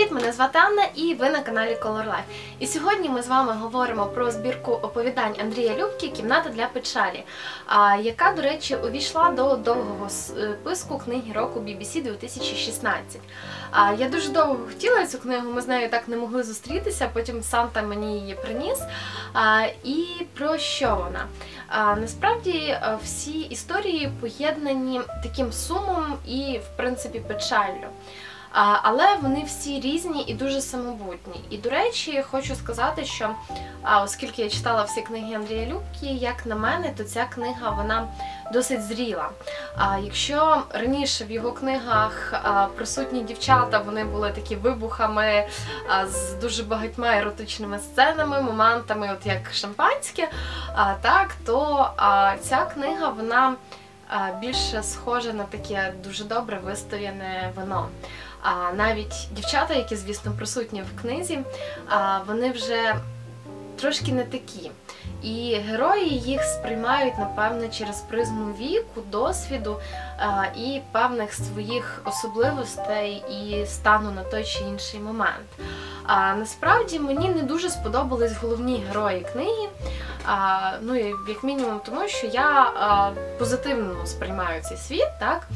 Привіт, мене звати Анна і ви на каналі Color Life. І сьогодні ми з вами говоримо про збірку оповідань Андрія Любки Кімната для печалі, яка, до речі, увійшла до довгого списку книги року BBC 2016. Я дуже довго хотіла цю книгу, ми з нею так не могли зустрітися, потім Санта мені її приніс. І про що вона? Насправді всі історії поєднані таким сумом і, в принципі, печаллю. Але вони всі різні і дуже самобутні. І до речі, хочу сказати, що оскільки я читала всі книги Андрія Любки, як на мене, то ця книга вона досить зріла. Якщо раніше в його книгах присутні дівчата вони були такі вибухами з дуже багатьма еротичними сценами, моментами, от як шампанське, так, то ця книга вона більше схожа на таке дуже добре вистояне вино. А навіть дівчата, які, звісно, присутні в книзі, вони вже трошки не такі. І герої їх сприймають, напевне, через призму віку, досвіду і певних своїх особливостей і стану на той чи інший момент. А насправді мені не дуже сподобались головні герої книги. А, ну, як мінімум, тому що я позитивно сприймаю цей світ, так?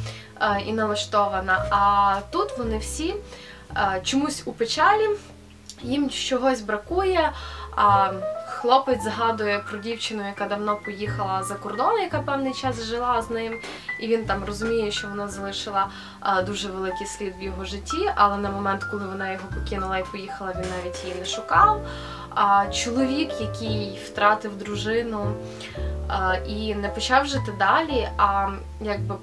І налаштована. А тут вони всі чомусь у печалі, їм чогось бракує. А, Хлопець згадує про дівчину, яка давно поїхала за кордон, яка певний час жила з ним, і він там розуміє, що вона залишила а, дуже великий слід в його житті. Але на момент, коли вона його покинула і поїхала, він навіть її не шукав. А чоловік, який втратив дружину а, і не почав жити далі, а якби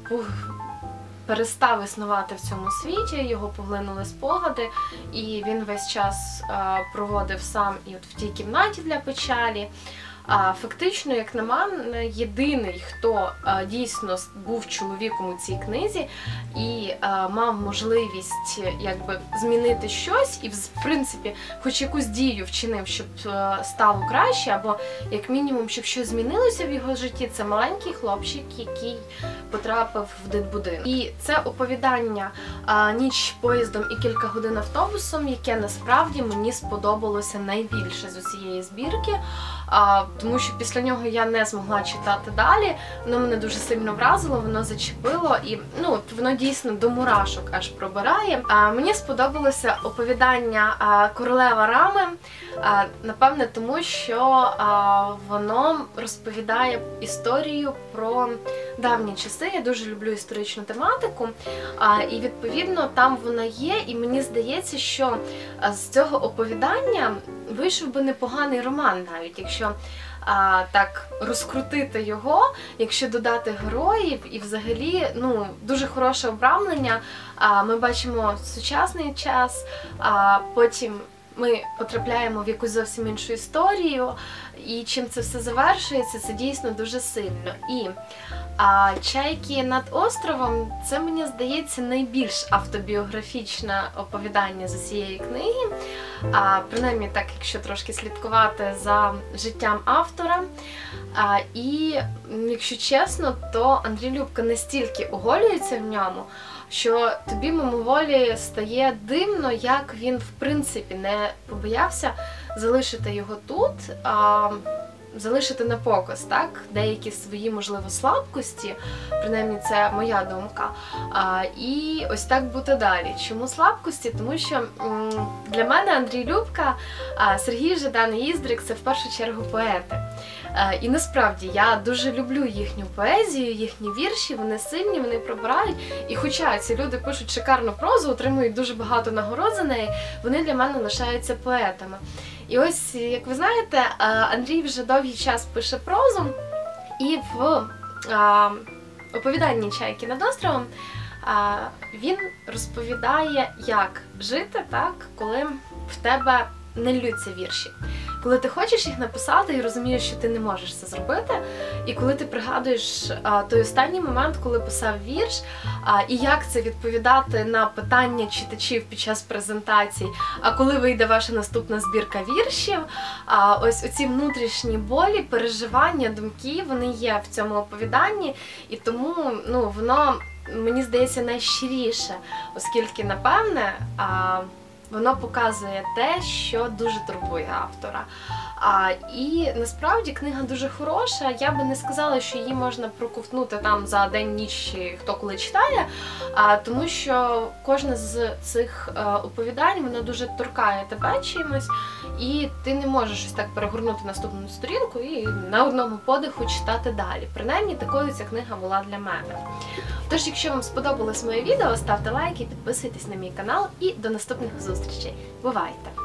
перестав існувати в цьому світі, його поглинули спогади, і він весь час проводив сам і от в тій кімнаті для печалі. Фактично, як на мене, єдиний, хто дійсно був чоловіком у цій книзі і мав можливість якби змінити щось, і в принципі, хоч якусь дію вчинив, щоб стало краще, або як мінімум, щоб щось змінилося в його житті, це маленький хлопчик, який потрапив в дитбудинок. І це оповідання ніч поїздом і кілька годин автобусом, яке насправді мені сподобалося найбільше з усієї збірки. Тому що після нього я не змогла читати далі. Воно мене дуже сильно вразило, воно зачепило і ну воно дійсно до мурашок аж пробирає. А мені сподобалося оповідання королева рами. Напевне, тому що воно розповідає історію про давні часи. Я дуже люблю історичну тематику, і відповідно там вона є. І мені здається, що з цього оповідання вийшов би непоганий роман, навіть якщо а, так розкрутити його, якщо додати героїв, і взагалі ну дуже хороше обрамлення. А, Ми бачимо сучасний час, а потім. Ми потрапляємо в якусь зовсім іншу історію, і чим це все завершується, це дійсно дуже сильно. І а, чайки над островом це мені здається найбільш автобіографічне оповідання з усієї книги. А, Принаймні, так, якщо трошки слідкувати за життям автора. А, І якщо чесно, то Андрій Любка настільки оголюється в ньому. Що тобі мимоволі стає дивно, як він в принципі не побоявся залишити його тут, а залишити на показ, так? Деякі свої, можливо, слабкості, принаймні це моя думка. А, І ось так бути далі. Чому слабкості? Тому що м для мене Андрій Любка, а, Сергій Жадан Іздрик це в першу чергу поети. А, і насправді я дуже люблю їхню поезію, їхні вірші, вони сильні, вони пробирають. І хоча ці люди пишуть шикарну прозу, отримують дуже багато нагород за неї, вони для мене лишаються поетами. І ось, як ви знаєте, Андрій вже довгий час пише прозу, і в оповіданні Чайки над островом він розповідає, як жити так, коли в тебе не ллються вірші коли ти хочеш їх написати і розумієш, що ти не можеш це зробити. І коли ти пригадуєш а, той останній момент, коли писав вірш, а, і як це відповідати на питання читачів під час презентацій, а коли вийде ваша наступна збірка віршів, а ось оці внутрішні болі, переживання, думки, вони є в цьому оповіданні, і тому ну, воно мені здається найщиріше, оскільки, напевне. А, воно показує те, що дуже турбує автора. А, і насправді книга дуже хороша. Я би не сказала, що її можна проковтнути там за день ніч, хто коли читає, а, тому що кожне з цих е, оповідань воно дуже торкає тебе чимось, і ти не можеш ось так перегорнути наступну сторінку і на одному подиху читати далі. Принаймні, такою ця книга була для мене. Тож, якщо вам сподобалось моє відео, ставте лайки, підписуйтесь на мій канал і до наступних зустрічей. Бувайте!